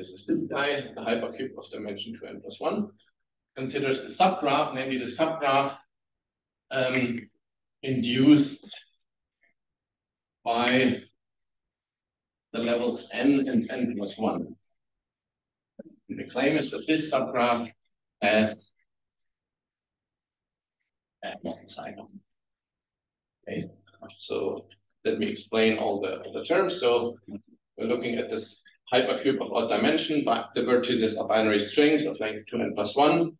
this is this guy, the hypercube of dimension 2n plus 1, considers the subgraph, namely the subgraph um, induced by the levels n and n plus 1. And the claim is that this subgraph has a cycle. Okay, so let me explain all the, all the terms. So we're looking at this hypercube of odd dimension, but the vertices are binary strings of length 2n plus 1.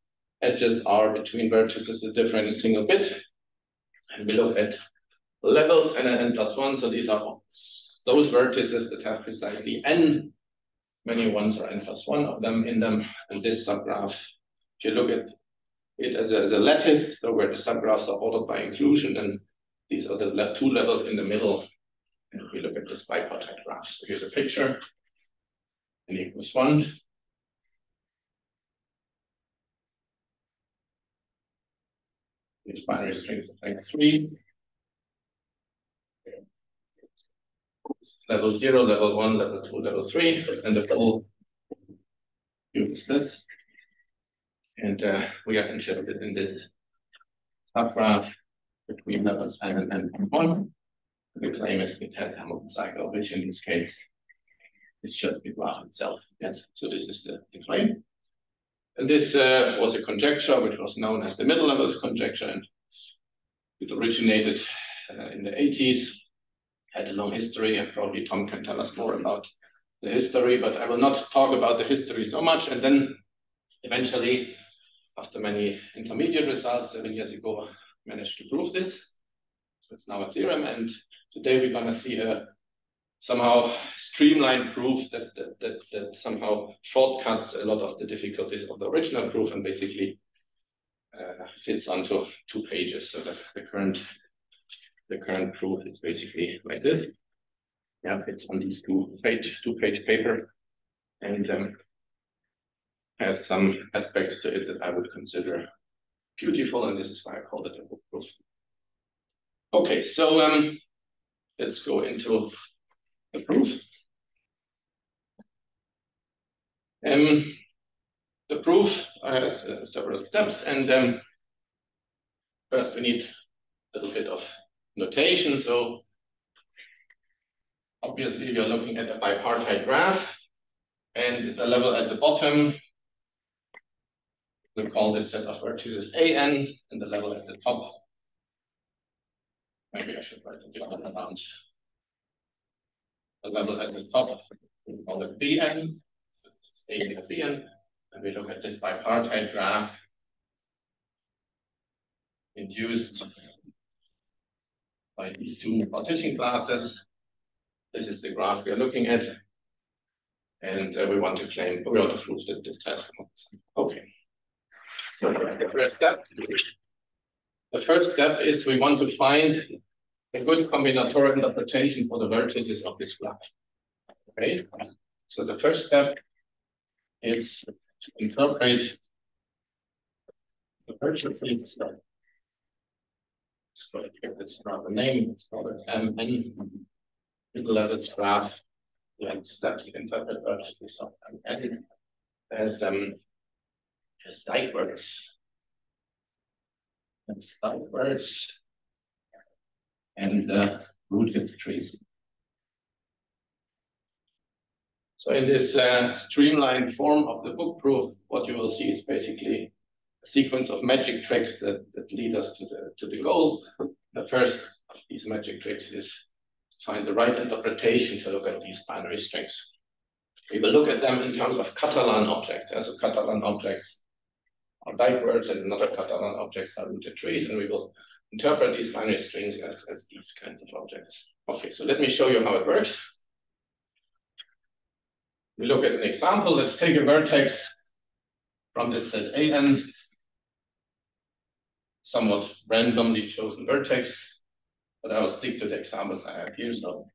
Edges are between vertices that differ in a single bit. And we look at levels n and n plus 1. So these are those vertices that have precisely n. Many ones are n plus 1 of them in them. And this subgraph, if you look at it as a, as a lattice, so where the subgraphs are ordered by inclusion, then these are the two levels in the middle. And we look at this bipartite graph, so here's a picture, equals one. These binary strings of length three. Level zero, level one, level two, level three, and the full is this. And uh, we are interested in this subgraph between levels n and n1. The claim is it has Hamilton cycle, which in this case is just the graph itself. Yes, so this is the, the claim. And this uh, was a conjecture which was known as the middle levels conjecture, and it originated uh, in the 80s, had a long history, and probably Tom can tell us more about the history, but I will not talk about the history so much. And then eventually, after many intermediate results seven years ago, managed to prove this. So it's now a theorem, and today we're going to see a somehow streamlined proof that, that, that, that, somehow shortcuts a lot of the difficulties of the original proof and basically uh, fits onto two pages. So that the current the current proof is basically like this. Yeah, it's on these two page two page paper, and um, has some aspects to it that I would consider beautiful, and this is why I call it a book proof. Okay, so um, let's go into the proof. Um, the proof has uh, several steps, and um, first we need a little bit of notation. So obviously we are looking at a bipartite graph, and the level at the bottom we call this set of vertices an, and the level at the top. Maybe I should write it the other amount. The level at the top, call it bn, staying at bn, and we look at this bipartite graph induced by these two partition classes. This is the graph we are looking at. And uh, we want to claim, we want to prove that the test. works. Okay. So The first step. The first step is we want to find a good combinatorial interpretation for the vertices of this graph. Okay, so the first step is to interpret the vertices. It's not the name, it's not an MN middle levels graph. Let's step to interpret vertices of MN. There's um just backwards. And backwards. And uh, rooted trees. So in this uh, streamlined form of the book proof, what you will see is basically a sequence of magic tricks that, that lead us to the, to the goal. The first of these magic tricks is find the right interpretation to look at these binary strings. We will look at them in terms of Catalan objects. As so Catalan objects are words and another Catalan objects are rooted trees, and we will interpret these binary strings as, as these kinds of objects. Okay, so let me show you how it works. We look at an example. Let's take a vertex from this set AN, somewhat randomly chosen vertex, but I'll stick to the examples I have here. So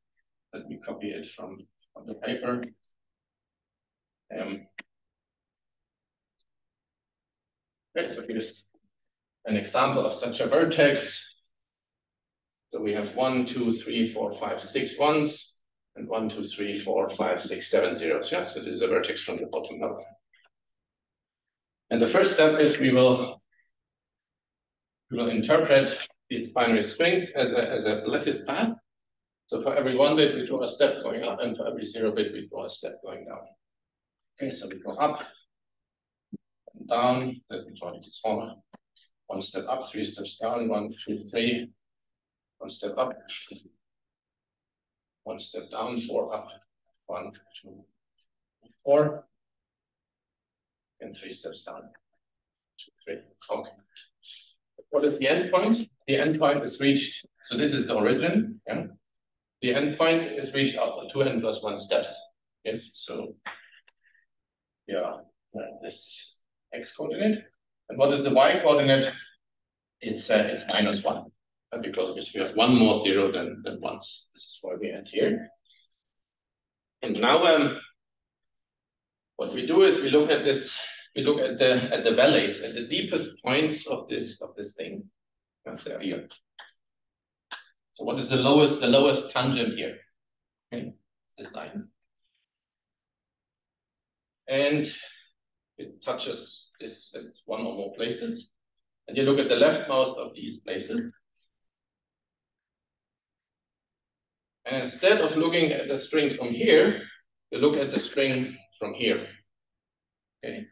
let me copy it from, from the paper. Um, Okay, so here's an example of such a vertex. So we have one, two, three, four, five, six ones. and one, two, three, four, five, six, seven zeros. Yeah, so this is a vertex from the bottom up. And the first step is we will we will interpret these binary strings as a as a lattice path. So for every one bit we draw a step going up, and for every zero bit we draw a step going down. Okay, so we go up and down. Let me draw it smaller. One step up, three steps down, one, two, three. One step up, one step down, four up, one, two, four, and three steps down, two, three. Okay. What is the endpoint? The endpoint is reached. So this is the origin. Yeah. The endpoint is reached after two n plus one steps. Yes. So yeah, this x coordinate. And what is the y coordinate? It's uh, it's minus one because we have one more zero than, than once. This is why we end here. And now um, what we do is we look at this, we look at the at the valleys, at the deepest points of this of this thing. Here. So what is the lowest, the lowest tangent here? Okay, this line. And it touches this at one or more places. And you look at the leftmost of these places, And instead of looking at the string from here, you look at the string from here. Okay.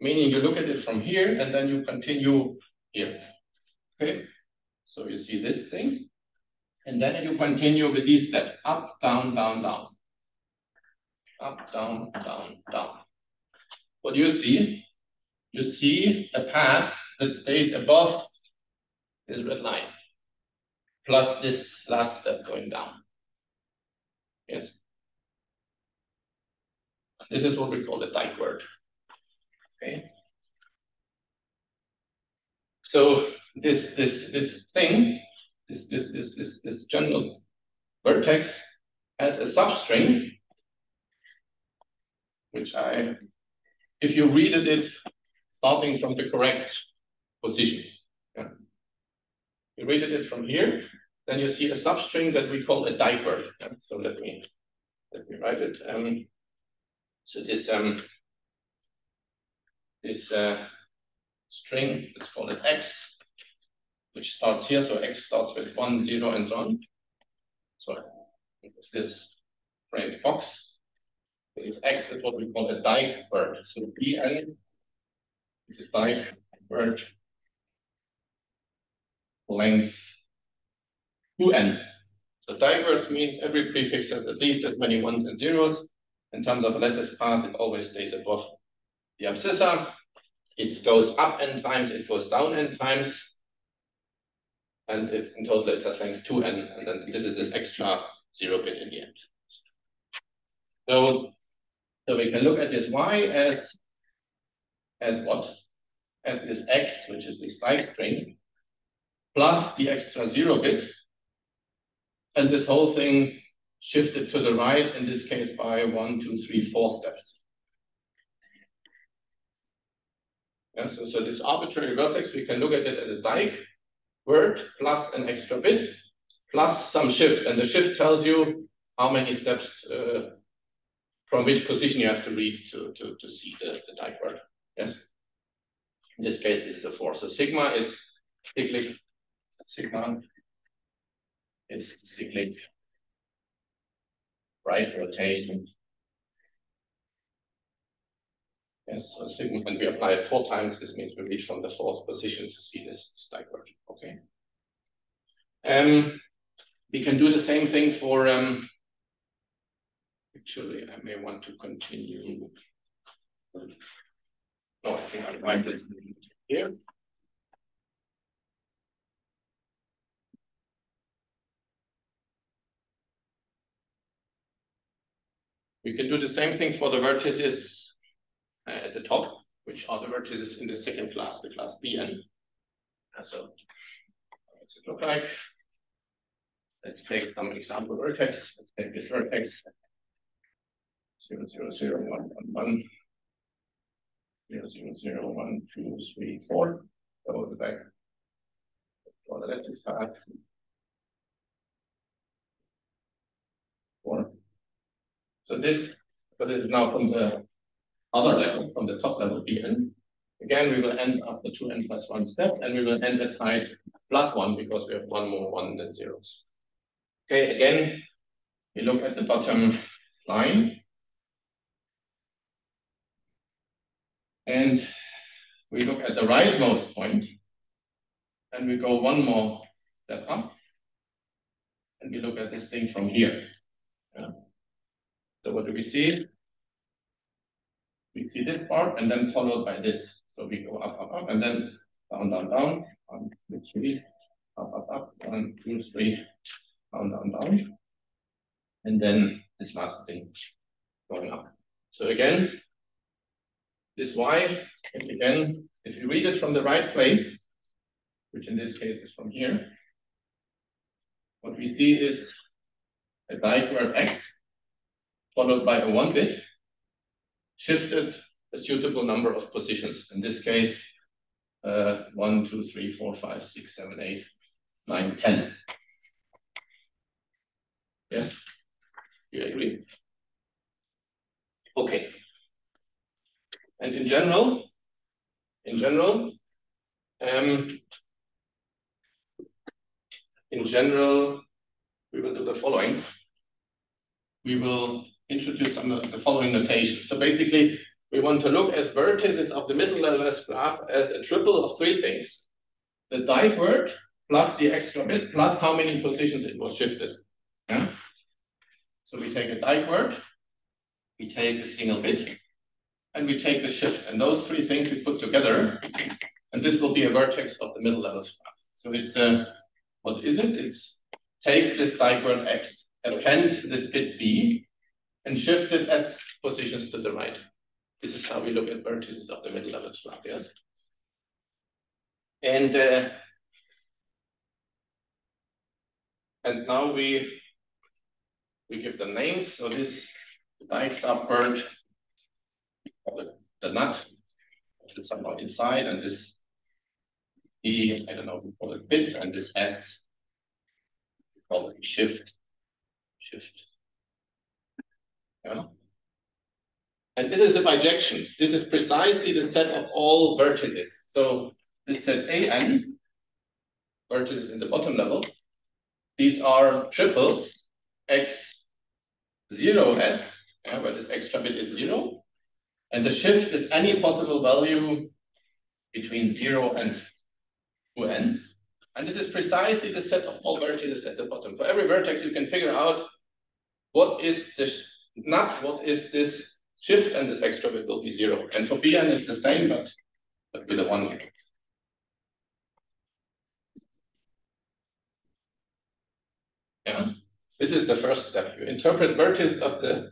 Meaning you look at it from here and then you continue here. Okay. So you see this thing. And then you continue with these steps up, down, down, down. Up, down, down, down. What do you see? You see a path that stays above this red line plus this last step going down. Yes. This is what we call the Dyck word. Okay. So this this this thing, this this this this this general vertex has a substring, which I, if you read it starting from the correct position, yeah. you read it from here, then you see a substring that we call a Dyck word. So let me let me write it. Um, so this um, this uh, string, let's call it x, which starts here. So x starts with one, zero, and so on. So it's this framed box. This x is what we call a Dyck word. So dn is a Dyck word length 2n. So Dyck word means every prefix has at least as many ones and zeros. In terms of lattice path, it always stays above the abscissa. It goes up n times, it goes down n times. And it, in total, it has length 2n, and then this is this extra zero bit in the end. So, so we can look at this y as, as what? As this x, which is this like string, plus the extra zero bit, and this whole thing shifted to the right, in this case by one, two, three, four steps. Yeah, so, so this arbitrary vertex, we can look at it as a Dyck word plus an extra bit plus some shift. And the shift tells you how many steps uh, from which position you have to read to, to, to see the, the. Yes. In this case, is a four. So sigma is cyclic sigma is cyclic right rotation. Yes, so sigma, when we apply it four times, this means we reach from the fourth position to see this, this. Okay. Um, we can do the same thing for, um, actually, I may want to continue. No, I think I'll write this here. We can do the same thing for the vertices uh, at the top, which are the vertices in the second class, the class Bn. So what's it look like? Let's take some example vertex. Let's take this vertex. 0, 0, 0, 1, 1, 1. 0, 0, 0, 1, 2, 3, 4. Go the back. For the lattice path. 4, So this, so this is now from the other level, from the top level Bn. Again, we will end after two n plus one steps, and we will end at height plus one because we have one more one than zeros. Okay, again, we look at the bottom line. And we look at the rightmost point, and we go one more step up, and we look at this thing from here. Yeah. So what do we see? We see this part, and then followed by this. So we go up, up, up, and then down, down, down, one, two, three, up, up, up, one, two, three, down, down, down. And then this last thing going up. So again, this y, and again, if you read it from the right place, which in this case is from here, what we see is a Dyck word x followed by a one bit shifted a suitable number of positions. In this case, uh, one, two, three, four, five, six, seven, eight, nine, ten. Yes, you agree? Okay. And in general, in general, um, in general, we will do the following. We will introduce some of the following notation. So basically, we want to look as vertices of the middle level graph as a triple of three things. The Dyck word plus the extra bit plus how many positions it was shifted. Yeah? So we take a Dyck word, we take a single bit, and we take the shift. And those three things we put together, and this will be a vertex of the middle level graph. So it's a, what is it? It's take this diagram x, append this bit b, and shift it as positions to the right. This is how we look at vertices of the middle level graph, yes? And uh, and now we we give them names. So this dikes upward the, the nut is somehow inside, and this E, I don't know, we call it bit, and this S, we call it shift, shift. Yeah. And this is a bijection. This is precisely the set of all vertices. So this set AN, vertices in the bottom level. These are triples, X, 0S, yeah, where this extra bit is 0. And the shift is any possible value between 0 and 2n. And this is precisely the set of all vertices at the bottom. For every vertex, you can figure out what is this not what is this shift, and this extra bit will be 0. And for Bn, it's the same, but, but with a 1 here. Yeah, this is the first step. You interpret vertices of the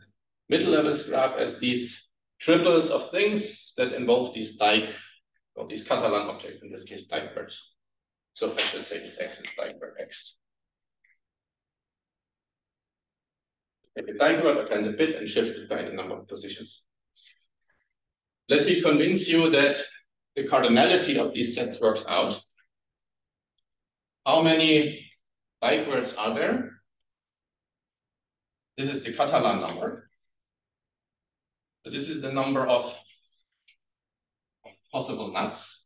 middle levels graph as these triples of things that involve these Dyck or these Catalan objects, in this case, Dyck words. So I should say this x is Dyck word x. Take a Dyck word, append a bit, and shift it by the number of positions. Let me convince you that the cardinality of these sets works out. How many Dyck words are there? This is the Catalan number. So this is the number of possible nuts.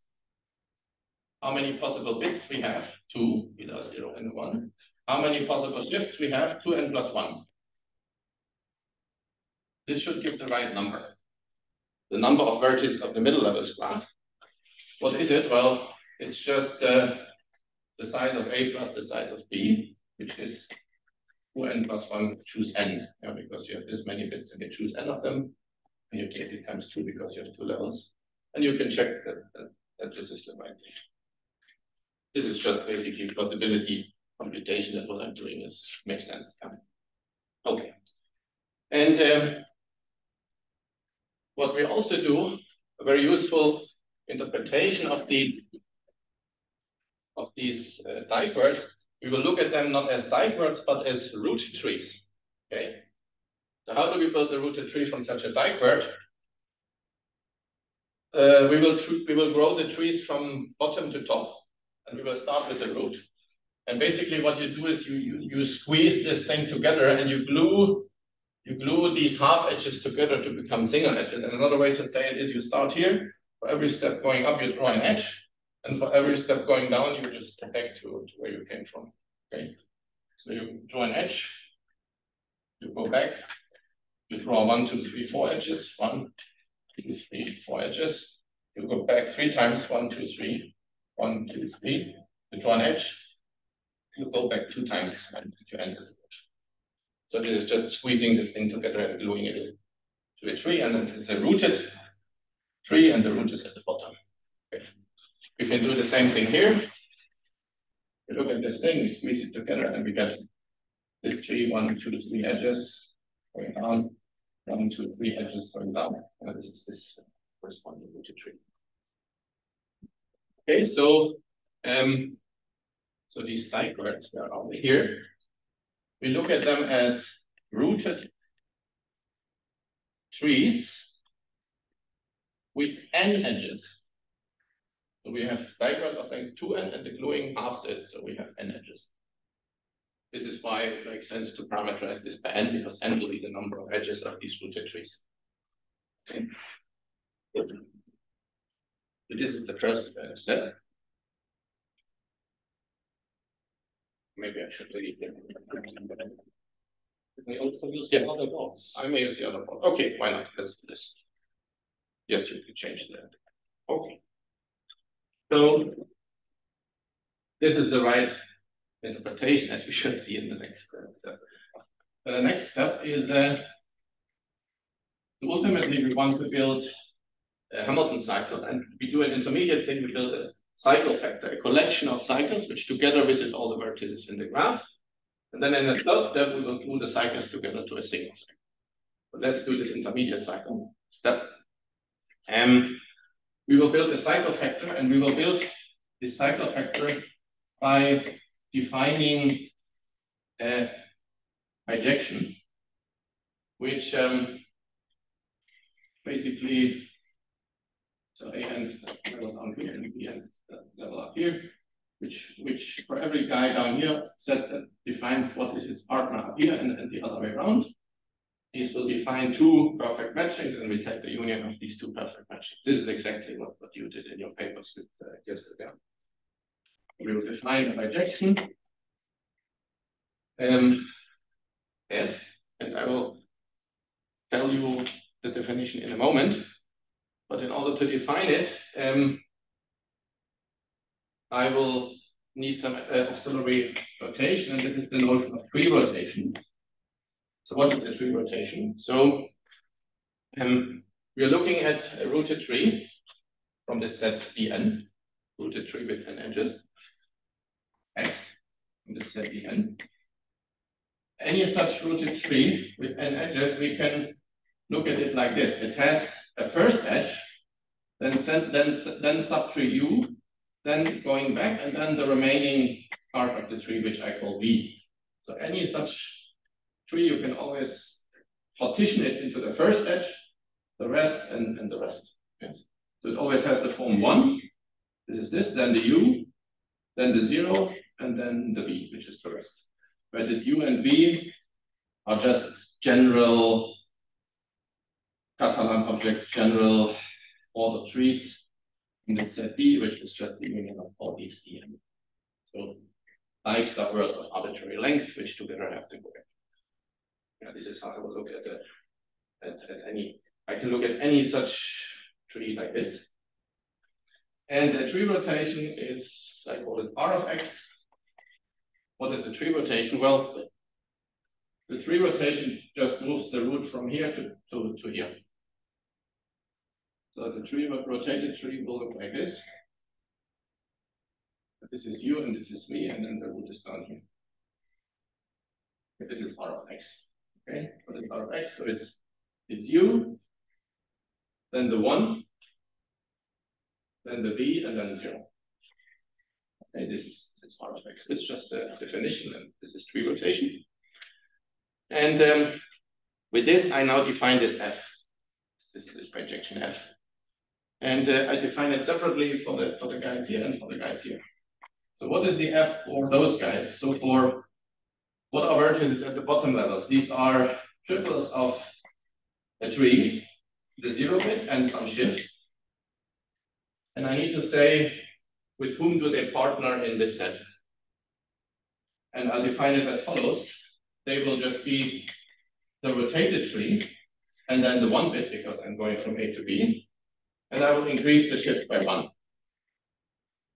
How many possible bits we have? Two, either zero and one. How many possible shifts we have? Two n plus one. This should give the right number. The number of vertices of the middle levels graph. What is it? Well, it's just uh, the size of A plus the size of B, which is 2n plus 1, choose n, yeah, because you have this many bits and you choose n of them, and you take it times 2 because you have two levels. And you can check that, that, that this is the right thing. This is just basically probability computation that what I'm doing is makes sense. Okay. And um, what we also do, a very useful interpretation of these of these uh, Dyck words, we will look at them not as Dyck words, but as root trees. Okay. So how do we build a rooted tree from such a Dyck word? Uh, we will we will grow the trees from bottom to top, and we will start with the root. And basically, what you do is you you, you squeeze this thing together, and you glue you glue these half edges together to become single edges. And another way to say it is you start here, for every step going up, you draw an edge, and for every step going down, you just go back to, to where you came from. Okay, so you draw an edge, you go back, you draw one, two, three, four edges, one, two, three, four edges. You go back three times, one, two, three, one, two, three. You draw an edge, you go back two times and you end the so this is just squeezing this thing together and gluing it to a tree, and then it's a rooted tree, and the root is at the bottom. Okay. We can do the same thing here. We look at this thing, we squeeze it together, and we get this tree, one, two, three edges going down, one, two, three edges going down. And this is this corresponding rooted tree. Okay, so um, so these digraphs are over here we look at them as rooted trees with n edges. So we have diagrams of length 2n and the gluing halves it, so we have n edges. This is why it makes sense to parameterize this by n, because n will be the number of edges of these rooted trees. Okay. So this is the first uh, step. Maybe I should leave it. May also use Yes. other dots. I may use the other box. Okay, why not? Let's do this. Yes, you can change that. Okay. So this is the right interpretation as we should see in the next step. The next step is ultimately we want to build a Hamilton cycle and we do an intermediate thing. We build a cycle factor, a collection of cycles which together visit all the vertices in the graph. And then in the third step, we will glue the cycles together to a single cycle. But let's do this intermediate cycle step. And we will build a cycle factor and we will build this cycle factor by defining a bijection, which um, basically, so A ends level down here and B ends level up here which which for every guy down here sets and defines what is its partner up here and, and the other way around. These will define two perfect matchings, and we take the union of these two perfect matchings. This is exactly what, what you did in your papers with uh, yesterday. We will define a bijection um, F, and I will tell you the definition in a moment. But in order to define it, um, I will need some uh, auxiliary rotation, and this is the notion of tree rotation. So what is a tree rotation? So um, we are looking at a rooted tree from the set Bn, rooted tree with n edges, x the set Bn. Any such rooted tree with n edges, we can look at it like this. It has a first edge, then, then, then subtree u, then going back, and then the remaining part of the tree, which I call V. So any such tree, you can always partition it into the first edge, the rest, and, and the rest. So it always has the form one. This is this, then the U, then the zero, and then the V, which is the rest. Where this U and V are just general Catalan objects, general order trees in the set B, which is just the union of all these DM. So likes are words of arbitrary length, which together have to go Yeah, this is how I will look at, the, at, at any, I can look at any such tree like this. And the tree rotation is, I call it R of X. What is the tree rotation? Well, the tree rotation just moves the root from here to, to, to here. So the tree, rotated tree will look like this. This is you and this is me, and then the root is down here. This is r of x. Okay, what is r of x? So it's it's u, then the one, then the B, and then zero. Okay, this is is r of x. It's just a definition, and this is tree rotation. And um, with this, I now define this f, this this bijection f. And uh, I define it separately for the, for the guys here and for the guys here. So what is the F for those guys? So for what are vertices at the bottom levels? These are triples of a tree, the zero bit and some shift. And I need to say with whom do they partner in this set. And I'll define it as follows. They will just be the rotated tree and then the one bit because I'm going from A to B. And I will increase the shift by one.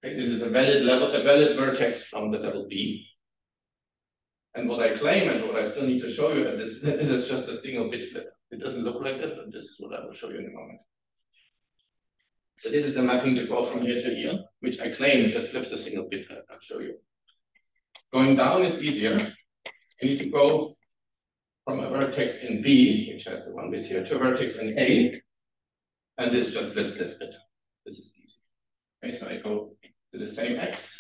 Okay, this is a valid level, a valid vertex from the level B. And what I claim and what I still need to show you is this is just a single bit flip. It doesn't look like that, but this is what I will show you in a moment. So this is the mapping to go from here to here, which I claim just flips a single bit. Uh, I'll show you. Going down is easier. I need to go from a vertex in B, which has the one bit here, to a vertex in A, and this just flips this bit. This is easy. Okay, so I go to the same X,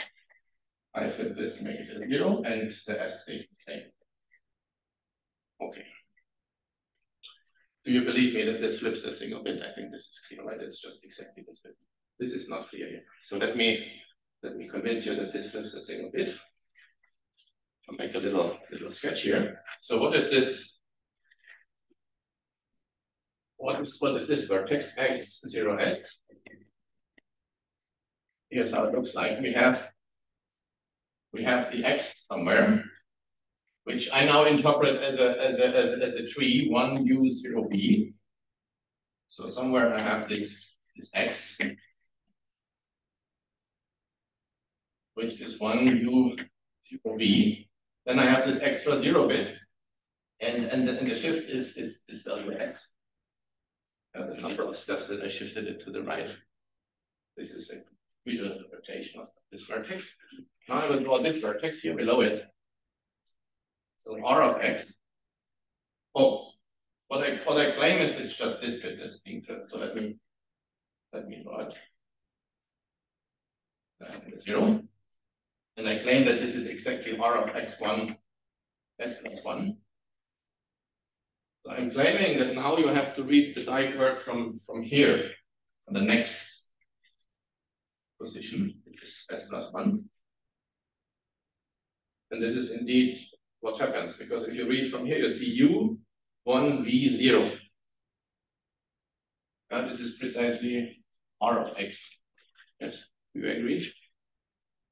I flip this, make it a zero, and the S stays the same. Okay. Do you believe me that this flips a single bit? I think this is clear, right? It's just exactly this bit. This is not clear here. So let me let me convince you that this flips a single bit. I'll make a little little sketch here. So what is this? What is what is this vertex x zero s? Here's how it looks like. We have we have the x somewhere, which I now interpret as a as a as, as a tree, one u zero b. So somewhere I have this this x, which is one u zero b. Then I have this extra zero bit, and and the, and the shift is is is value s. Uh, the number of steps that I shifted it to the right. This is a visual interpretation of this vertex. Now I will draw this vertex here below it. So r of x. Oh, what I what I claim is it's just this bit that's being flipped. So let me let me. And zero. And I claim that this is exactly r of x1 s plus 1. So I'm claiming that now you have to read the Dyck from, from here, from the next position, which is s plus 1. And this is indeed what happens, because if you read from here, you see u, 1, v, 0. And this is precisely r of x. Yes, you agree?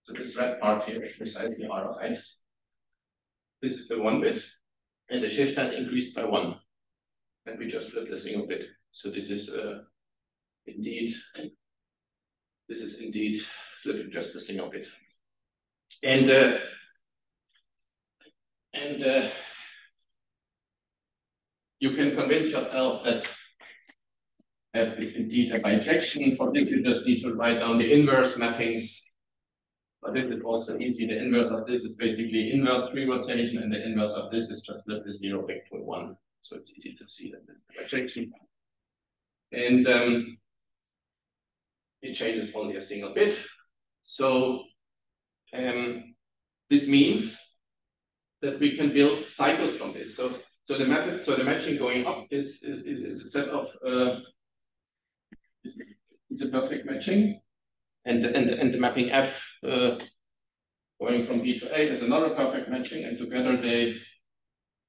So this red part here is precisely r of x. This is the one bit, and the shift has increased by one. And we just flipped a single bit. So this is uh, indeed, this is indeed flipping just a single bit. And uh, and uh, you can convince yourself that that is indeed a bijection. For this, you just need to write down the inverse mappings but this is also easy. The inverse of this is basically inverse tree rotation, and the inverse of this is just let the zero to one. So it's easy to see that bijection. And um, it changes only a single bit. So um, this means that we can build cycles from this. So so the method, so the matching going up is is is, is a set of uh, is, is a perfect matching and and, and the mapping F uh, going from B to A is another perfect matching, and together they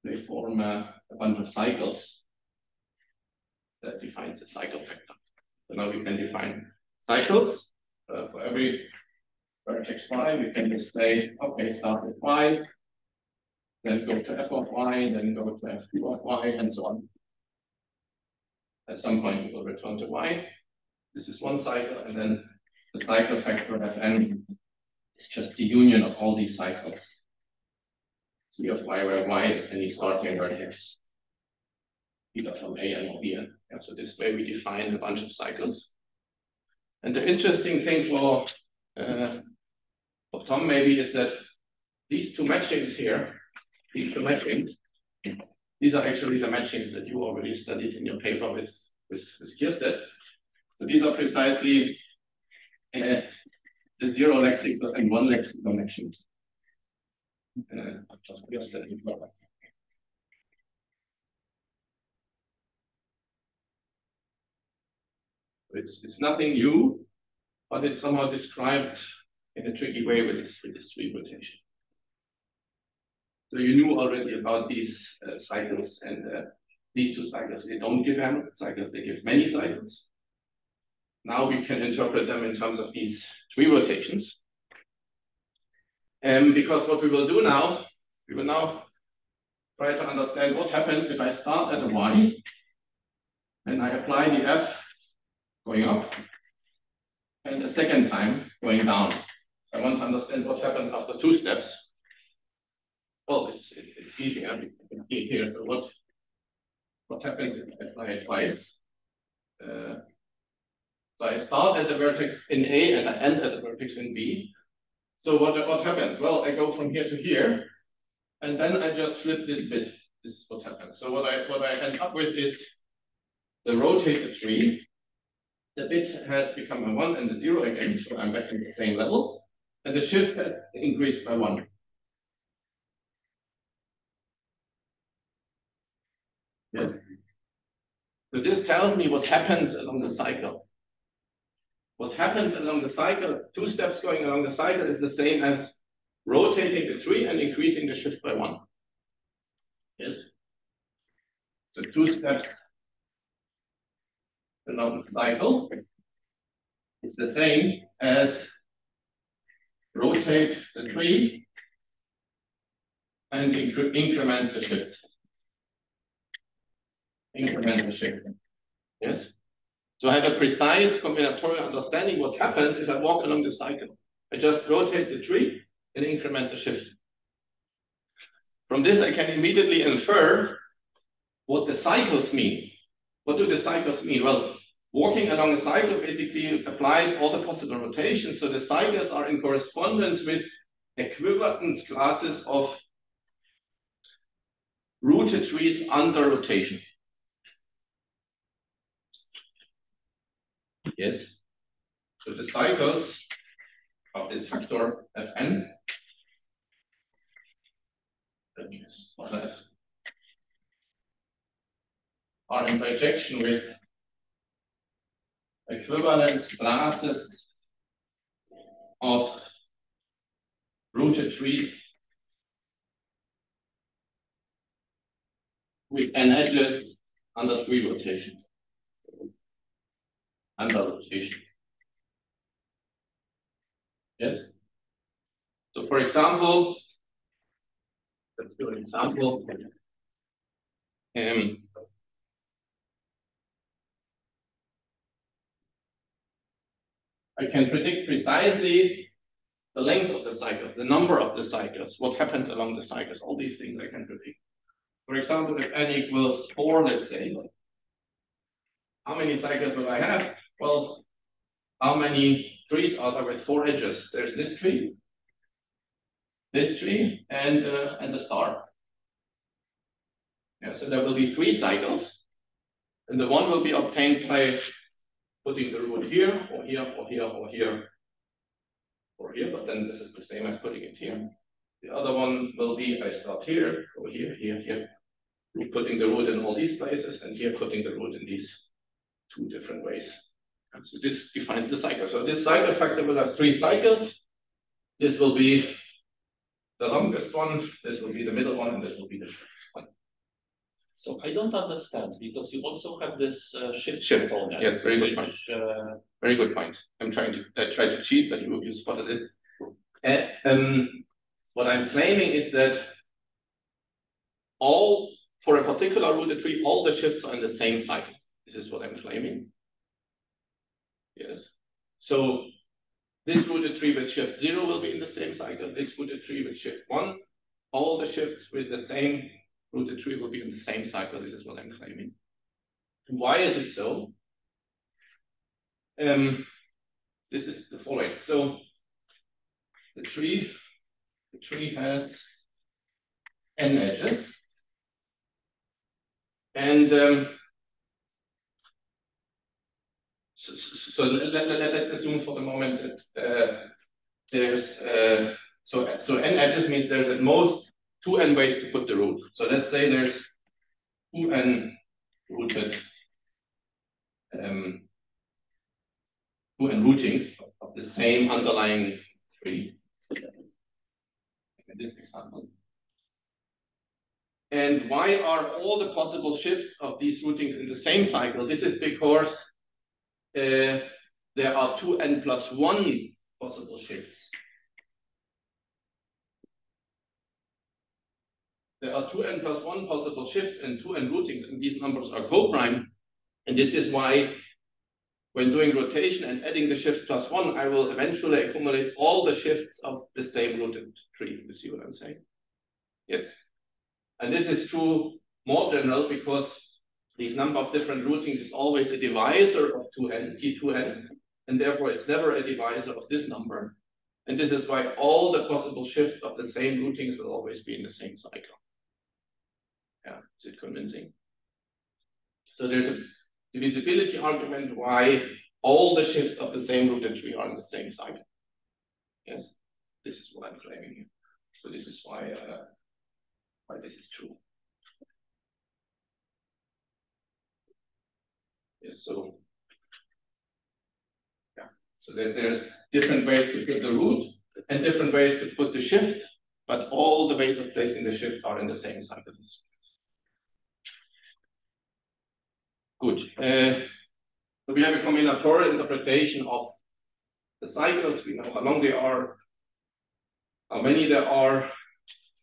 they form a, a bunch of cycles that defines a cycle factor. So now we can define cycles uh, for every vertex y. We can just say, okay, start with y, then go to f of y, then go to f2 of y, and so on. At some point, we will return to y. This is one cycle, and then the cycle factor Fn is just the union of all these cycles. C of y where y is any starting vertex, either from A and B. And so this way we define a bunch of cycles. And the interesting thing for, uh, for Tom maybe is that these two matchings here, these two matchings, these are actually the matchings that you already studied in your paper with, with, with. So these are precisely uh, the zero lexical and one lexical connections. Uh, just, it's, it's nothing new, but it's somehow described in a tricky way with this, with this tree rotation. So you knew already about these uh, cycles and uh, these two cycles. They don't give Hamilton cycles, they give many cycles. Now we can interpret them in terms of these tree rotations. Um, because what we will do now, we will now try to understand what happens if I start at a y and I apply the f going up and the second time going down. I want to understand what happens after two steps. Well, it's it, it's easier. You can see here. So what what happens if I apply it twice? Uh, so I start at the vertex in A and I end at the vertex in B. So what what happens? Well, I go from here to here, and then I just flip this bit. This is what happens. So what I what I end up with is the rotated tree. The bit has become a one and a zero again, so I'm back in the same level, and the shift has increased by one. Yes. So this tells me what happens along the cycle. What happens along the cycle, two steps going along the cycle is the same as rotating the tree and increasing the shift by one. Yes. So two steps along the cycle is the same as rotate the tree and incre increment the shift incremental shift. Yes? So I have a precise combinatorial understanding what happens if I walk along the cycle. I just rotate the tree and increment the shift. From this, I can immediately infer what the cycles mean. What do the cycles mean? Well, walking along a cycle basically applies all the possible rotations. So the cycles are in correspondence with equivalence classes of rooted trees under rotation. Yes. So the cycles of this factor Fn are in bijection with equivalence classes of rooted trees with n edges under tree rotation under rotation. Yes? So for example, let's do an example. Um, I can predict precisely the length of the cycles, the number of the cycles, what happens along the cycles, all these things I can predict. For example, if n equals 4, let's say, how many cycles will I have? Well, how many trees are there with four edges? There's this tree, this tree, and uh, and the star. Yeah, so there will be three cycles, and the one will be obtained by putting the root here, or here, or here, or here, or here. But then this is the same as putting it here. The other one will be I start here, go here, here, here, putting the root in all these places, and here putting the root in these two different ways. So this defines the cycle. So this cycle factor will have three cycles. This will be the longest one, this will be the middle one, and this will be the shortest one. So I don't understand because you also have this uh, shift, shift component. Yes, very good which, point. Uh, very good point. I'm trying to I try to cheat, but you you spotted it. Uh, um, what I'm claiming is that all for a particular rooted tree, all the shifts are in the same cycle. This is what I'm claiming. Yes. So this rooted tree with shift zero will be in the same cycle. This rooted tree with shift one, all the shifts with the same rooted tree will be in the same cycle. This is what I'm claiming. Why is it so? Um, this is the following. So the tree, the tree has n edges, and um, so, let, let, let's assume for the moment that uh, there's uh, so so n edges means there's at most two n ways to put the root. So let's say there's two n rooted um, two n rootings of the same underlying tree. In this example. And why are all the possible shifts of these routings in the same cycle? This is because uh, there are two n plus one possible shifts. There are two n plus one possible shifts and two n rootings, and these numbers are co-prime. And this is why when doing rotation and adding the shifts plus one, I will eventually accumulate all the shifts of the same rooted tree. You see what I'm saying? Yes. And this is true more general because these number of different rootings is always a divisor of 2n, t2n, and therefore it's never a divisor of this number. And this is why all the possible shifts of the same rootings will always be in the same cycle. Yeah, is it convincing? So there's a divisibility argument why all the shifts of the same rooted tree are in the same cycle. Yes, this is what I'm claiming here. So this is why uh, why this is true. So yeah, so that there's different ways to put the root and different ways to put the shift, but all the ways of placing the shift are in the same cycle. Good. Uh, so we have a combinatorial interpretation of the cycles. We know how long they are, how many there are,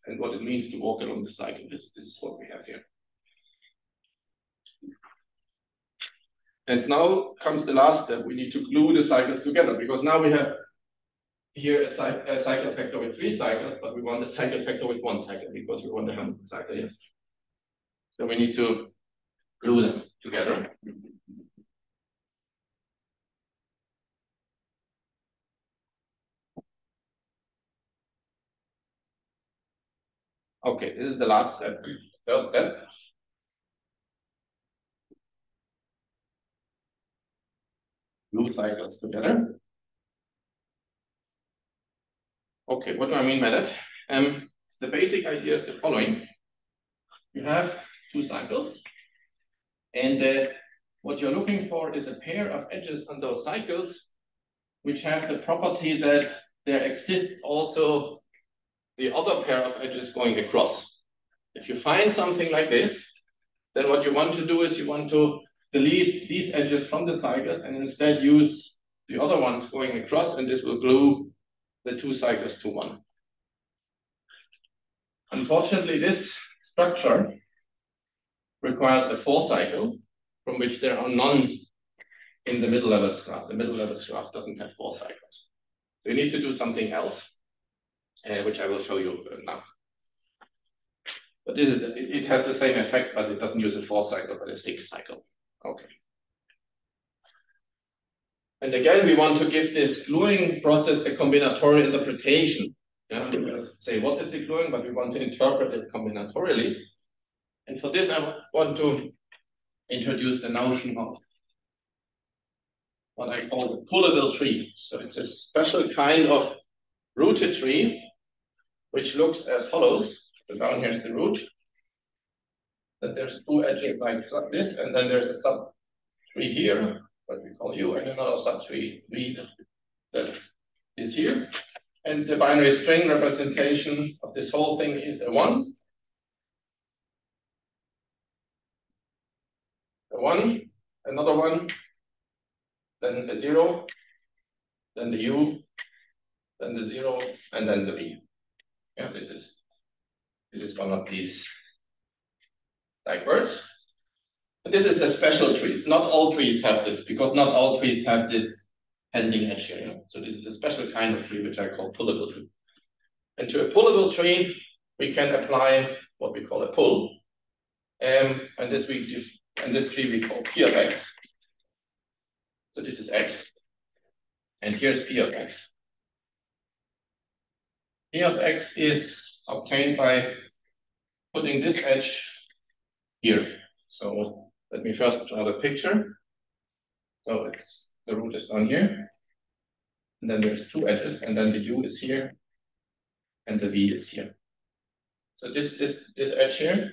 and what it means to walk along the cycle. This, this is what we have here. And now comes the last step. We need to glue the cycles together because now we have here a, a cycle factor with three cycles, but we want a cycle factor with one cycle because we want a Hamilton cycle, yes. So we need to glue them together. Okay, this is the last step, third step. Glue cycles together. Okay, what do I mean by that? Um, the basic idea is the following. You have two cycles, and uh, what you're looking for is a pair of edges on those cycles which have the property that there exists also the other pair of edges going across. If you find something like this, then what you want to do is you want to delete these edges from the cycles and instead use the other ones going across, and this will glue the two cycles to one. Unfortunately, this structure requires a four cycle from which there are none in the middle level graph. The middle level graph doesn't have four cycles. So you need to do something else uh, which I will show you uh, now. But this is it has the same effect, but it doesn't use a four cycle, but a six cycle. Okay. And again, we want to give this gluing process a combinatorial interpretation. Yeah, say what is the gluing, but we want to interpret it combinatorially. And for this, I want to introduce the notion of what I call the pullable tree. So it's a special kind of rooted tree which looks as follows. So down here is the root. That there's two edges like this, and then there's a sub tree here, what we call U, and another sub tree V that is here. And the binary string representation of this whole thing is a one. A one, another one, then a zero, then the U, then the zero, and then the V. Yeah, this is this is one of these like words. This is a special tree. Not all trees have this because not all trees have this pending edge here. So this is a special kind of tree which I call pullable tree. And to a pullable tree, we can apply what we call a pull. Um, and this we and this tree we call P of x. So this is x. And here's P of x. P of x is obtained by putting this edge here. So let me first draw the picture. So it's the root is down here. And then there's two edges, and then the u is here, and the v is here. So this this this edge here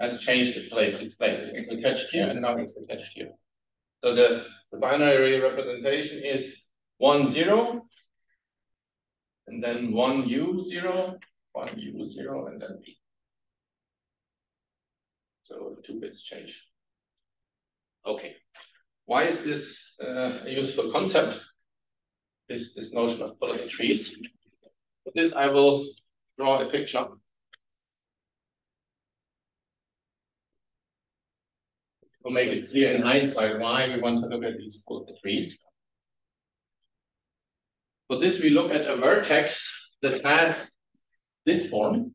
has changed the place. It's place. It's attached here, and now it's attached here. So the, the binary representation is one zero and then one U zero, one U zero, and then V. So two bits change. Okay. Why is this uh, a useful concept? This, this notion of pull trees. For this, I will draw a picture. To make it clear in hindsight why we want to look at these pull trees. For this, we look at a vertex that has this form.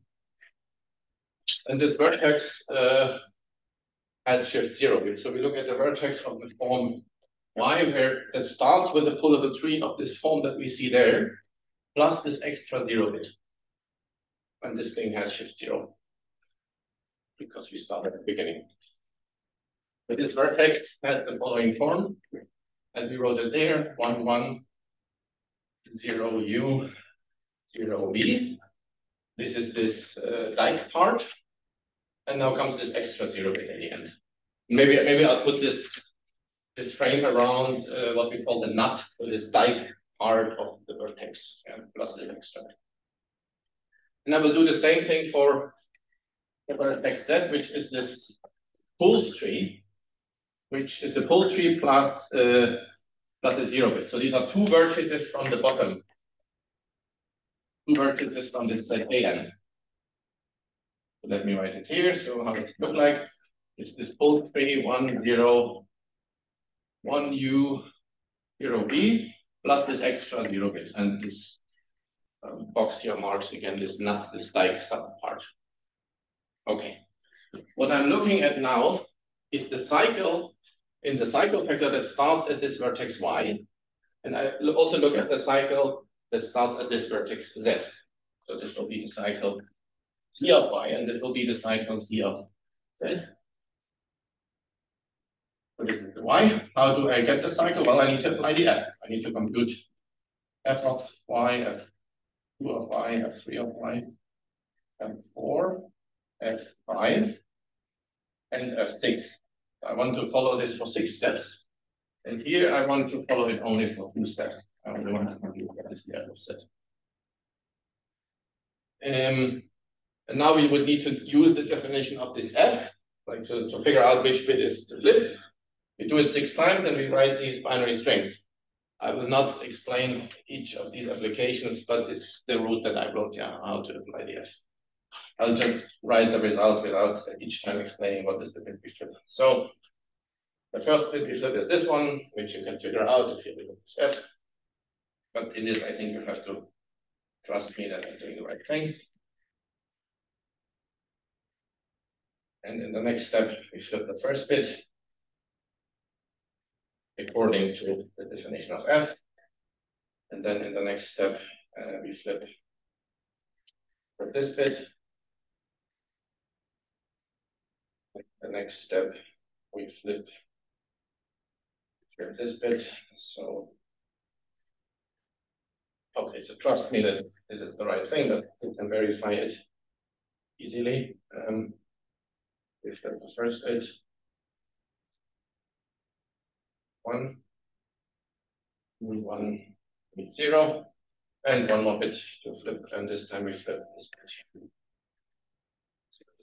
And this vertex uh, has shift zero here. So we look at the vertex of the form y where it starts with the pullable tree of this form that we see there, plus this extra zero bit. And this thing has shift zero because we start at the beginning. But this vertex has the following form, as we wrote it there, one, one, zero u, zero v. This is this uh, part. And now comes this extra zero bit at the end. Maybe, maybe I'll put this, this frame around uh, what we call the nut, or this Dyck part of the vertex, yeah, plus the extra. And I will do the same thing for the vertex Z, which is this pulled tree, which is the pull tree plus, uh, plus a zero bit. So these are two vertices from the bottom. Two vertices from this set AN. So let me write it here. So how it look like is this pull tree one zero one U zero B plus this extra zero bit and this um, box here marks again this nut, this Dyck subpart. Okay. What I'm looking at now is the cycle in the cycle factor that starts at this vertex y. And I also look at the cycle that starts at this vertex z. So this will be the cycle c of y, and this will be the cycle c of z. This is the y. How do I get the cycle? Well, I need to apply the f. I need to compute f of y, f2 of y, f3 of y, f4, f5, and f6. I want to follow this for six steps. And here I want to follow it only for two steps. I only want to compute what is the other set. Um, and now we would need to use the definition of this f, like to, to figure out which bit is the flip. We do it six times and we write these binary strings. I will not explain each of these applications, but it's the route that I wrote down how to apply the f. I'll just write the result without each time explaining what is the bit flip. So the first bit flip is this one, which you can figure out if you look at this f. But in this, I think you have to trust me that I'm doing the right thing. And in the next step, we flip the first bit according to the definition of f. And then in the next step, uh, we flip for this bit the next step, we flip here this bit. So, okay, so trust me that this is the right thing, but you can verify it easily. Um, we flip the first bit. One, one, zero, and one more bit to flip, and this time we flip this bit.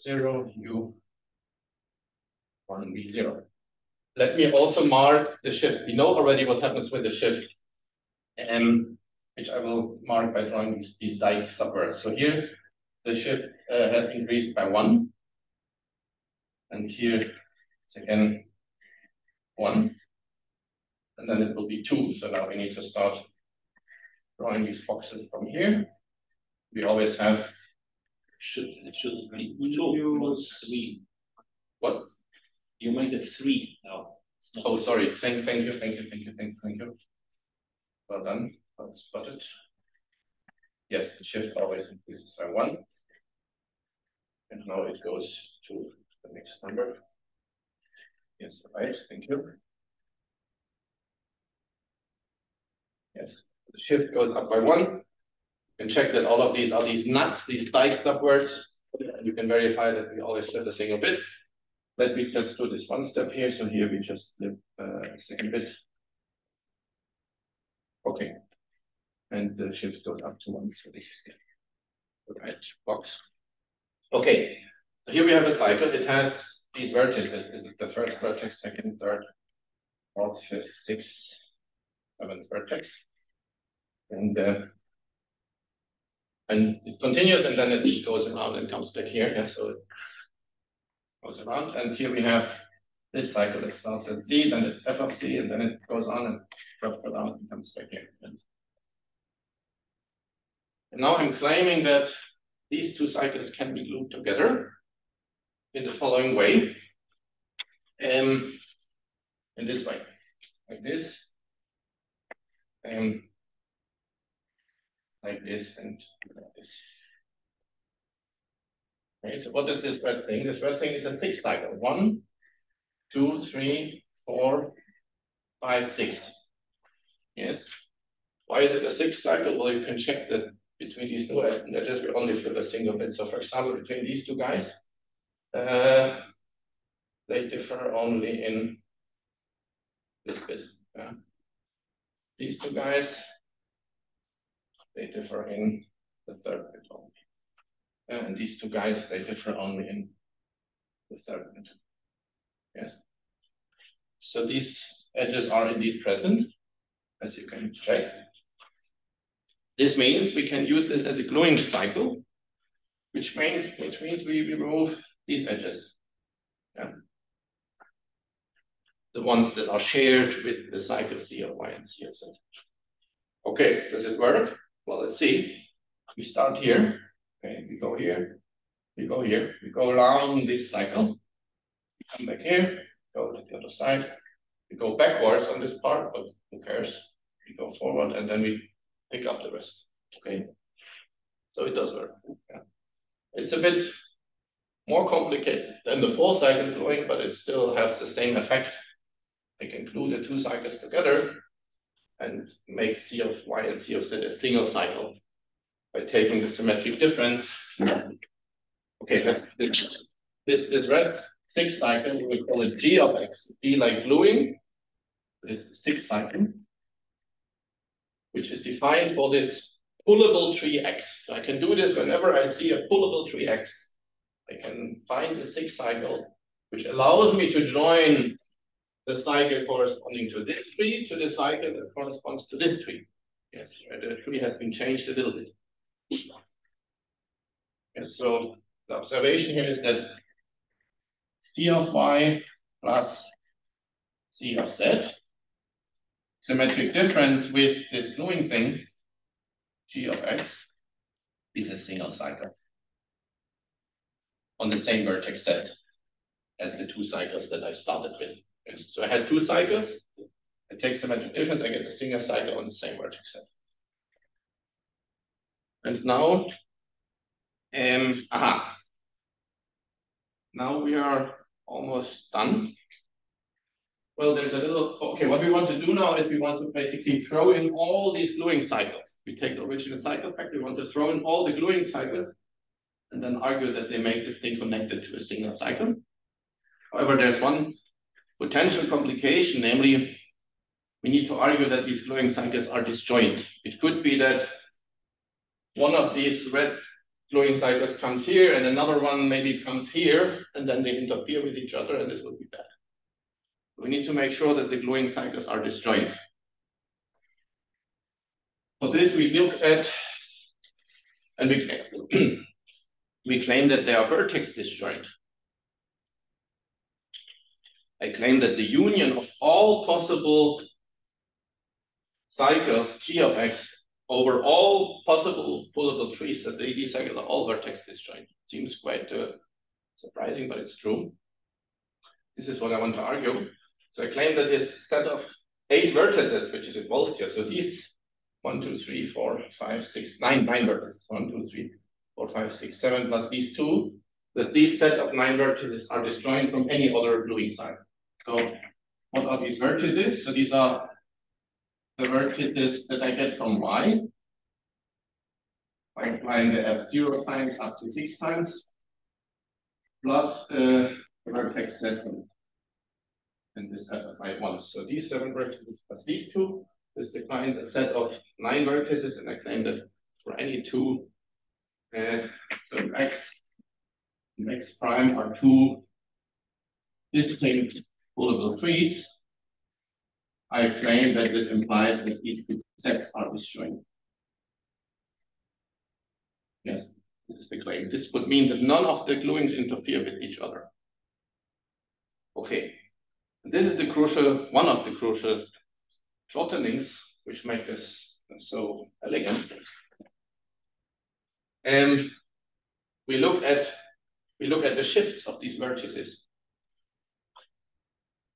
Zero, U, one v zero. Let me also mark the shift. We know already what happens with the shift, um, which I will mark by drawing these, these Dyck subwords. So here, the shift uh, has increased by one. And here, it's again one. And then it will be two. So now we need to start drawing these boxes from here. We always have should it should be two, not three. What? You made it three now. Oh, sorry. Thank, thank you, thank you, thank you, thank you, thank you. Well done. Well spotted. Yes, the shift always increases by one. And now it goes to the next number. Yes, right. Thank you. Yes, the shift goes up by one. You can check that all of these are these nuts, these Dyck subwords. You can verify that we always flip a single bit. Let me let's do this one step here. So here we just flip uh, a second bit. Okay. And the shift goes up to one. So this is the right box. Okay. So here we have a cycle. It has these vertices. This is the first vertex, second, third, fourth, fifth, sixth, seventh vertex. And uh, and it continues and then it goes around and comes back here. Yeah, so it goes around. And here we have this cycle that starts at Z, then it's f of Z, and then it goes on and drops around and comes back here. And now I'm claiming that these two cycles can be glued together in the following way. Um, in this way, like this, and like this, and like this. Okay, so what is this red thing? This red thing is a six cycle. One, two, three, four, five, six. Yes. Why is it a six cycle? Well, you can check that between these two edges, we only fill a single bit. So for example, between these two guys, uh, they differ only in this bit. Yeah. These two guys, they differ in the third bit only. And these two guys, they differ only in the third bit. Yes. So these edges are indeed present, as you can check. This means we can use it as a gluing cycle, which means which means we remove these edges. Yeah. The ones that are shared with the cycle C of Y and C of Z. Okay, does it work? Well, let's see. We start here. Okay, we go here, we go here, we go around this cycle, we come back here, go to the other side, we go backwards on this part, but who cares? We go forward and then we pick up the rest. Okay. So it does work. Yeah. It's a bit more complicated than the full cycle gluing, but it still has the same effect. I can glue the two cycles together and make C of Y and C of Z a single cycle by taking the symmetric difference. Okay, that's this, this, this red six cycle, we call it G of X. G like gluing, this six cycle, which is defined for this pullable tree X. So I can do this whenever I see a pullable tree X. I can find the six cycle, which allows me to join the cycle corresponding to this tree to the cycle that corresponds to this tree. Yes, the tree has been changed a little bit. And so the observation here is that C of y plus C of z, symmetric difference with this gluing thing, G of x, is a single cycle on the same vertex set as the two cycles that I started with. So I had two cycles, I take symmetric difference, I get a single cycle on the same vertex set. And now, um, aha, now we are almost done. Well, there's a little, okay, what we want to do now is we want to basically throw in all these gluing cycles. We take the original cycle fact, we want to throw in all the gluing cycles and then argue that they make this thing connected to a single cycle. However, there's one potential complication, namely, we need to argue that these gluing cycles are disjoint. It could be that one of these red gluing cycles comes here and another one maybe comes here and then they interfere with each other and this would be bad. We need to make sure that the gluing cycles are disjoint. For this, we look at, and we, we claim that they are vertex disjoint. I claim that the union of all possible cycles g of x over all possible pullable trees that the these cycles are all vertex disjoint. Seems quite uh, surprising, but it's true. This is what I want to argue. So I claim that this set of eight vertices, which is involved here, so these one, two, three, four, five, six, nine, nine vertices, one, two, three, four, five, six, seven, plus these two, that these set of nine vertices are disjoint from any other gluing cycle. So what are these vertices? So these are the vertices that I get from y by applying the f zero times up to six times plus uh, the vertex set and this f i one. So these seven vertices plus these two, this defines a set of nine vertices, and I claim that for any two, uh, so x and x prime are two distinct pullable trees, I claim that this implies that these sets are disjoint. Yes, this is the claim. This would mean that none of the gluings interfere with each other. Okay, this is the crucial, one of the crucial shortenings which make this so elegant. And we look at we look at the shifts of these vertices.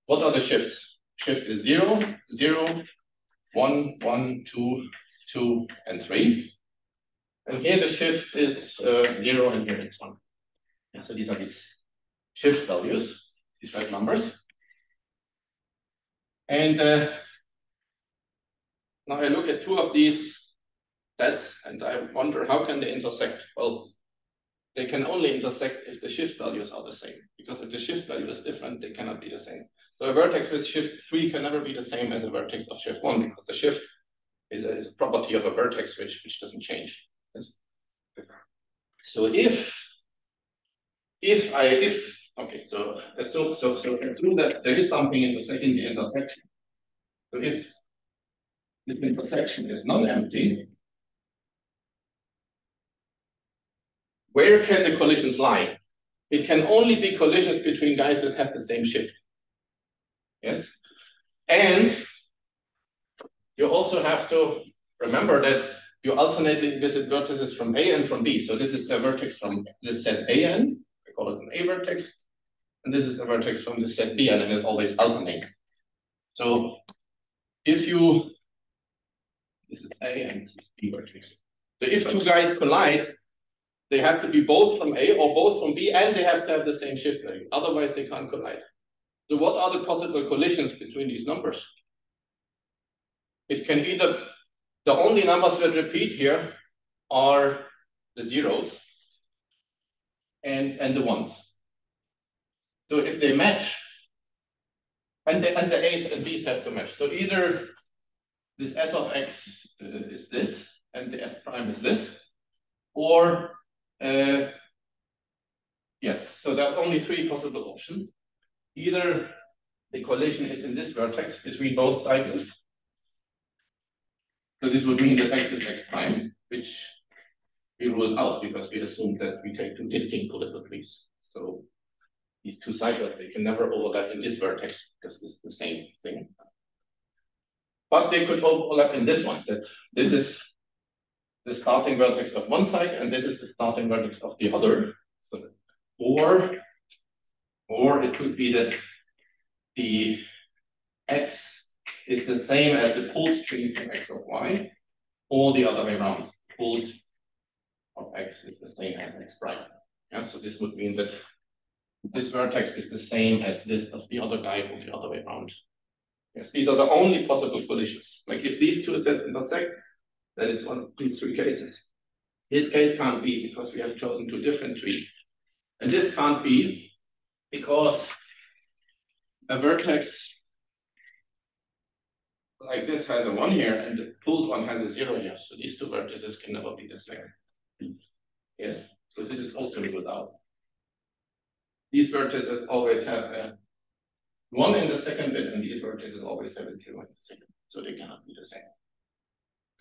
What are the shifts? Shift is zero, zero, one, one, two, two, and three. And here the shift is uh, zero, and here it's one. Yeah, so these are these shift values, these red numbers. And uh, now I look at two of these sets, and I wonder how can they intersect? Well, they can only intersect if the shift values are the same, because if the shift value is different, they cannot be the same. So a vertex with shift 3 can never be the same as a vertex of shift 1, because the shift is a, is a property of a vertex which, which doesn't change. So if if I if okay, so so so so assume that there is something in the in the intersection. So if this intersection is non-empty, where can the collisions lie? It can only be collisions between guys that have the same shift. Yes. And you also have to remember that you alternately visit vertices from A and from B. So this is a vertex from this set AN, I call it an A vertex. And this is a vertex from the set BN, and it always alternates. So if you, this is A and this is B vertex. So if two guys collide, they have to be both from A or both from B, and they have to have the same shift value. Otherwise, they can't collide. So what are the possible collisions between these numbers? It can either, the the only numbers that repeat here are the zeros and, and the ones. So if they match, and the, and the A's and B's have to match. So either this S of X uh, is this, and the S prime is this, or, uh, yes, so there's only three possible options. Either the collision is in this vertex between both cycles. So this would mean that x is x prime, which we rule out because we assume that we take two distinct trees. So these two cycles, they can never overlap in this vertex because it's the same thing. But they could overlap in this one, that this is the starting vertex of one side and this is the starting vertex of the other. So, or or it could be that the x is the same as the pulled string from x of y, or the other way around. Pulled of x is the same as x prime. Yeah, so this would mean that this vertex is the same as this of the other guy or the other way around. Yes, these are the only possible collisions. Like if these two sets intersect, then it's one of these three cases. This case can't be because we have chosen two different trees. And this can't be because a vertex like this has a one here and the pulled one has a zero here. So these two vertices can never be the same. Yes, so this is also ruled out. These vertices always have a one in the second bit and these vertices always have a zero in the second. So they cannot be the same.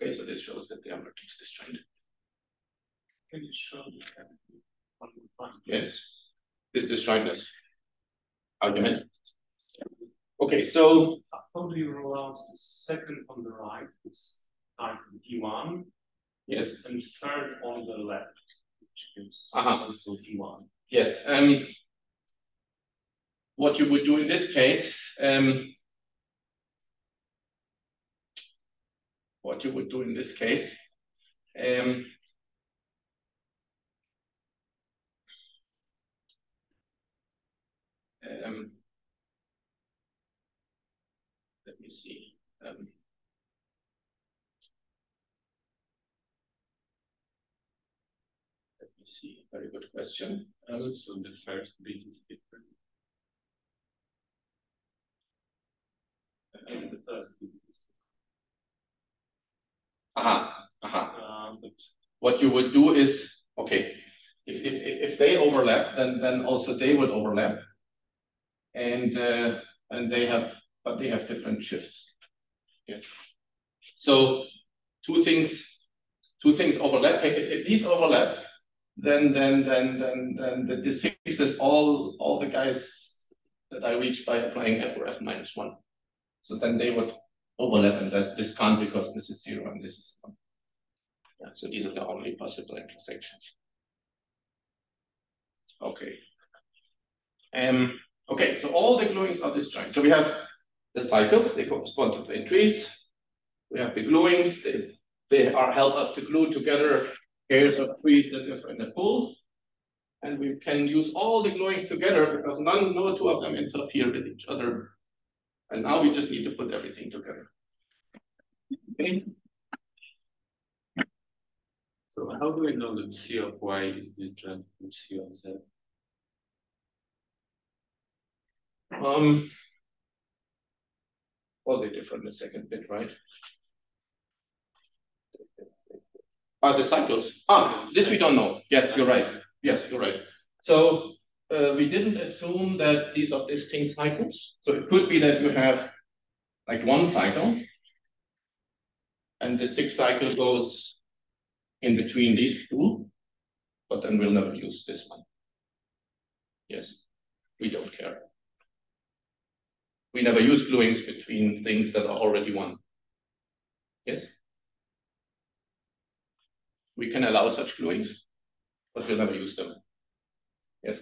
Okay, so this shows that they are vertex disjointed. Can you show that? Yes this disjointness argument. Okay, so how do you rule out the second on the right? It's type D1. Yes. And third on the left, which is uh -huh. also D1. Yes. Um, what you would do in this case, um, what you would do in this case, um, Um, let me see. Um, let me see. Very good question. Um, so the first bit is different. And the first bit Aha, aha. Um, what you would do is, okay, if, if, if they overlap, then, then also they would overlap. and uh, and they have, but they have different shifts. Yes. So two things, two things overlap. If, if these overlap, then then then then then this fixes all all the guys that I reach by applying f or f minus one. So then they would overlap, and this, can't because this is zero and this is one. Yeah, so these are the only possible intersections. Okay. Um, okay, so all the gluings are disjoint. So we have the cycles, they correspond to the trees. We have the gluings, they, they are help us to glue together pairs of trees that differ in the pull. And we can use all the gluings together because none, no two of them interfere with each other. And now we just need to put everything together. Okay. So how do we know that C of Y is different from C of Z? Um, well, they differ in the second bit, right? Are the cycles? Ah, this we don't know. Yes, you're right. Yes, you're right. So uh, we didn't assume that these are distinct cycles. So it could be that you have like one cycle, and the sixth cycle goes in between these two, but then we'll never use this one. Yes, we don't care. We never use gluings between things that are already one. Yes? We can allow such gluings, but we'll never use them. Yes.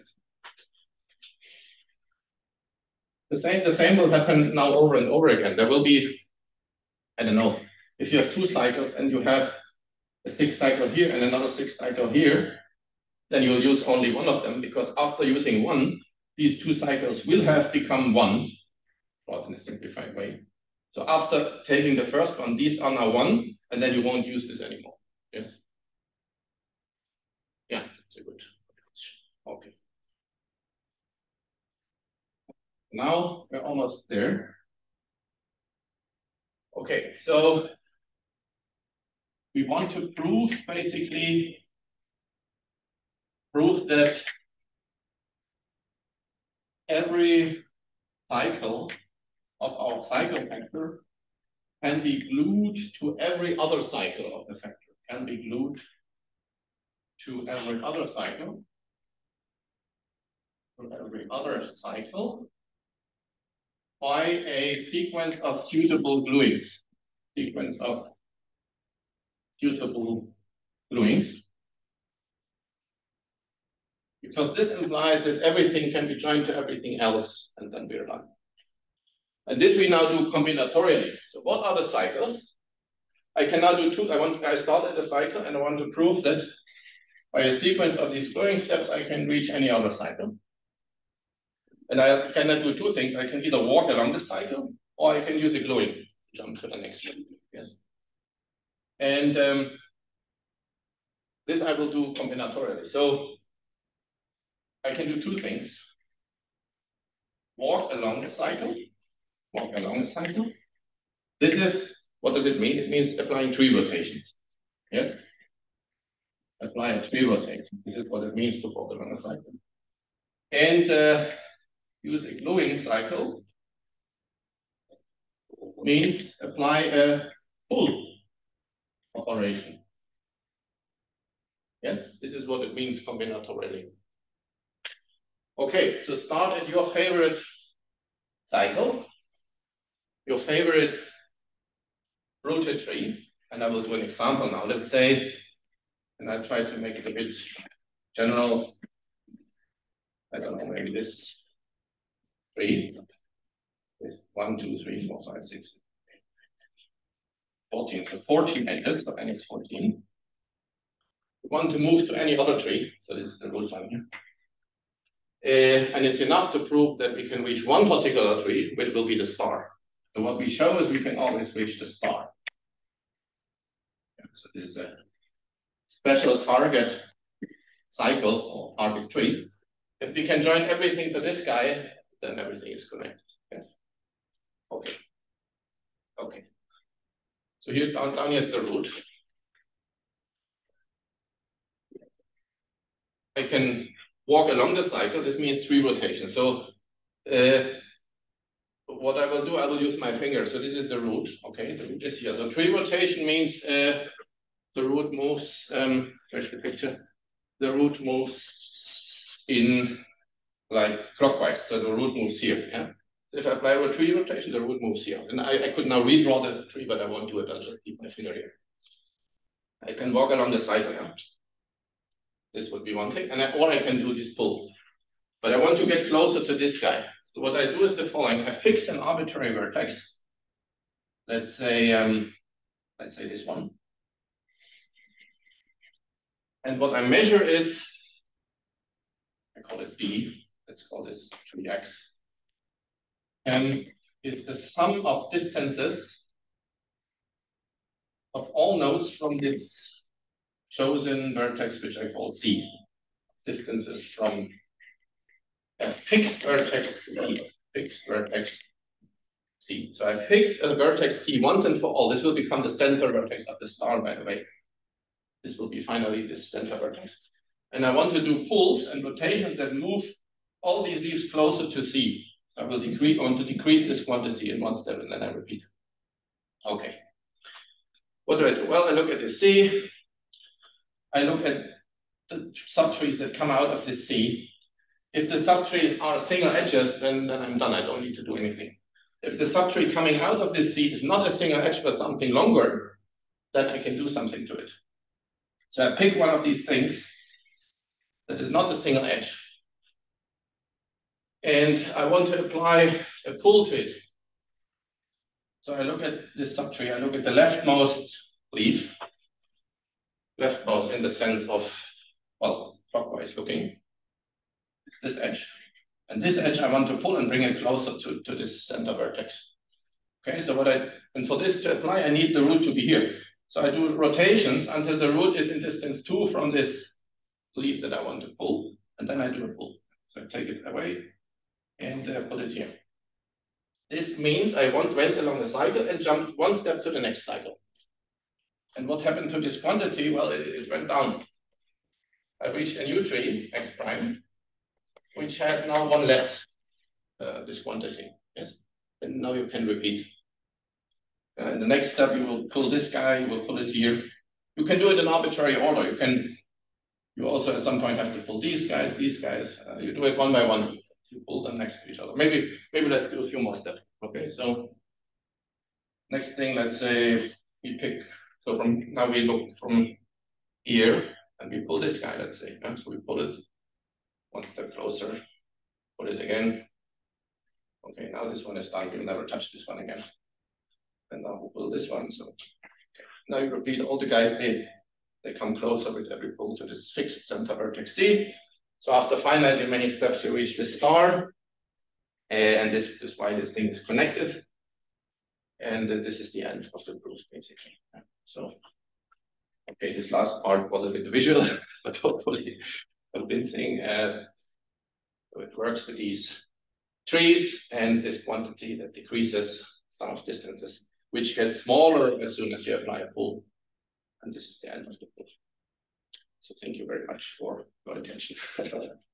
The same, the same will happen now over and over again. There will be, I don't know, if you have two cycles and you have a six cycle here and another six cycle here, then you'll use only one of them because after using one, these two cycles will have become one, or in a simplified way. So after taking the first one, these are now one, and then you won't use this anymore. Yes. Yeah, that's a good. Okay. Now we're almost there. Okay, so we want to prove basically prove that every cycle of our cycle factor can be glued to every other cycle of the vector, can be glued to every other cycle, to every other cycle by a sequence of suitable gluings, sequence of suitable gluings. Because this implies that everything can be joined to everything else, and then we're done. And this we now do combinatorially. So what are the cycles? I can now do two. I want I started a cycle and I want to prove that by a sequence of these gluing steps, I can reach any other cycle. And I cannot do two things. I can either walk along the cycle or I can use a gluing, jump to the next one. Yes. And um, this I will do combinatorially. So I can do two things. Walk along the cycle, walk along the cycle. This is, what does it mean? It means applying tree rotations. Yes? Apply a tree rotation. This is what it means to walk along a cycle. And uh, use a gluing cycle means apply a pull operation. Yes, this is what it means combinatorially. Okay, so start at your favorite cycle, your favorite rooted tree, and I will do an example now. Let's say, and I try to make it a bit general. I don't know, maybe this tree. One, two, three, four, five, six, 14, so 14 edges, so n is 14. We want to move to any other tree, so this is the root one here. Uh, and it's enough to prove that we can reach one particular tree, which will be the star. So what we show is we can always reach the star. So this is a special target cycle or target tree. If we can join everything to this guy, then everything is connected. Yes. Okay. Okay. So here's down, down here's the root. I can walk along the cycle. This means tree rotations. So Uh, what I will do, I will use my finger. So this is the root. Okay, the root is here. So tree rotation means uh, the root moves. Um, where's the picture? The root moves in like clockwise. So the root moves here. Yeah. If I apply a tree rotation, the root moves here. And I, I could now redraw the tree, but I won't do it. I'll just keep my finger here. I can walk along the side. Yeah. This would be one thing. And I, or I can do this pull. But I want to get closer to this guy. So what I do is the following. I fix an arbitrary vertex. Let's say, um, let's say this one. And what I measure is, I call it B. Let's call this 3x. And it's the sum of distances of all nodes from this chosen vertex, which I call C. Distances from a fixed vertex C, fixed vertex C. So I fix a vertex C once and for all. This will become the center vertex of the star, by the way. This will be finally the center vertex. And I want to do pulls and rotations that move all these leaves closer to C. I will decrease, want to decrease this quantity in one step and then I repeat. Okay. What do I do? Well, I look at the C. I look at the subtrees that come out of the C if the subtrees are single edges, then, then I'm done. I don't need to do anything. If the subtree coming out of this C is not a single edge, but something longer, then I can do something to it. So I pick one of these things that is not a single edge. And I want to apply a pull to it. So I look at this subtree, I look at the leftmost leaf, leftmost in the sense of, well, clockwise looking. It's this edge. And this edge I want to pull and bring it closer to, to this center vertex. Okay, so what I, and for this to apply, I need the root to be here. So I do rotations until the root is in distance two from this leaf that I want to pull, and then I do a pull. So I take it away and uh, put it here. This means I want, went along the cycle and jumped one step to the next cycle. And what happened to this quantity? Well, it, it went down. I reached a new tree, x prime, which has now one less, uh, this quantity, yes? And now you can repeat. Uh, in the next step, you will pull this guy, you will pull it here. You can do it in arbitrary order. You can, you also at some point have to pull these guys, these guys. Uh, you do it one by one. Pull them next to each other. Maybe, maybe let's do a few more steps. Okay, so next thing, let's say we pick, so from now we look from here and we pull this guy, let's say. Yeah? So we pull it one step closer, pull it again. Okay, now this one is done. We'll never touch this one again. And now we'll pull this one. So now you repeat all the guys they they come closer with every pull to this fixed center vertex C. So after finitely many steps, you reach the star. And this is why this thing is connected. And this is the end of the proof, basically. So, okay, this last part was a bit visual, but hopefully convincing. Uh, so it works with these trees and this quantity that decreases sum of distances, which gets smaller as soon as you apply a pull. And this is the end of the pull. So thank you very much for your attention.